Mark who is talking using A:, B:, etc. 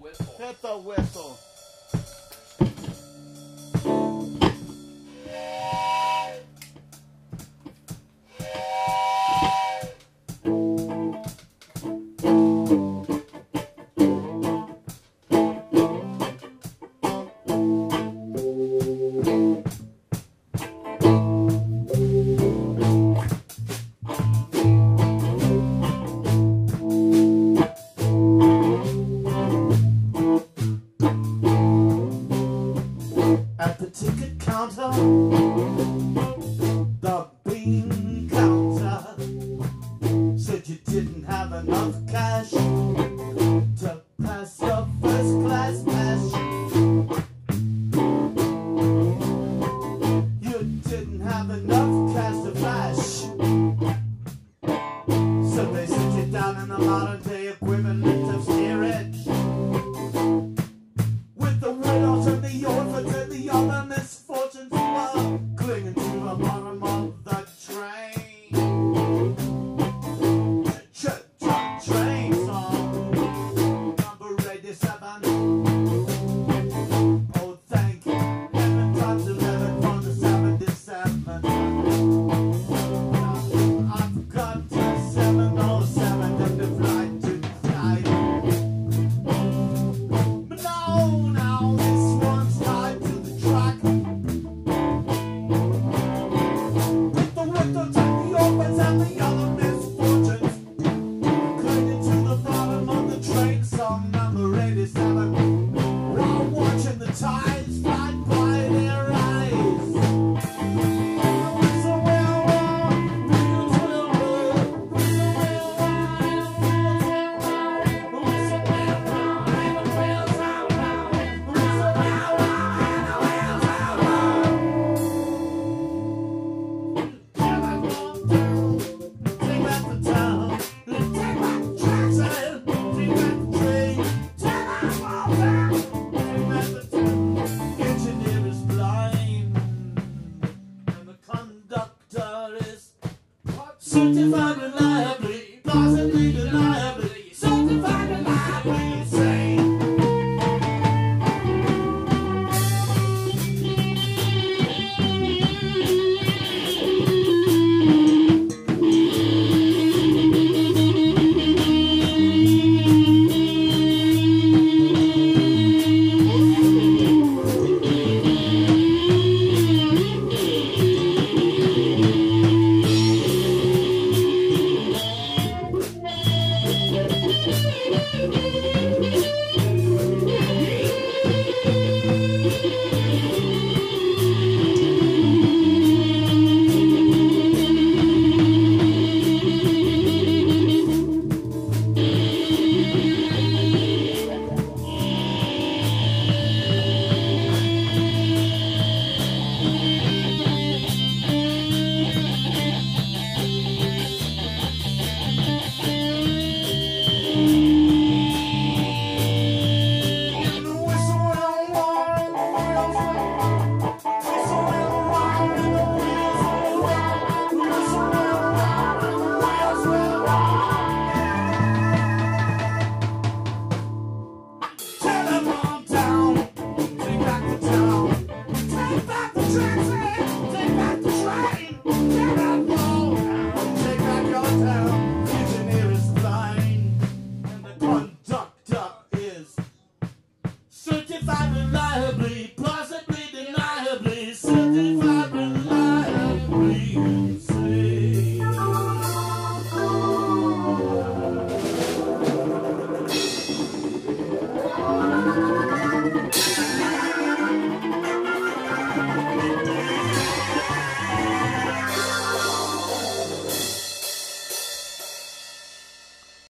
A: whistle.
B: Hit the whistle. at the ticket counter, the bean counter said you didn't have enough cash to pass the first class. of the train. -ch -ch train song number 87. Certified with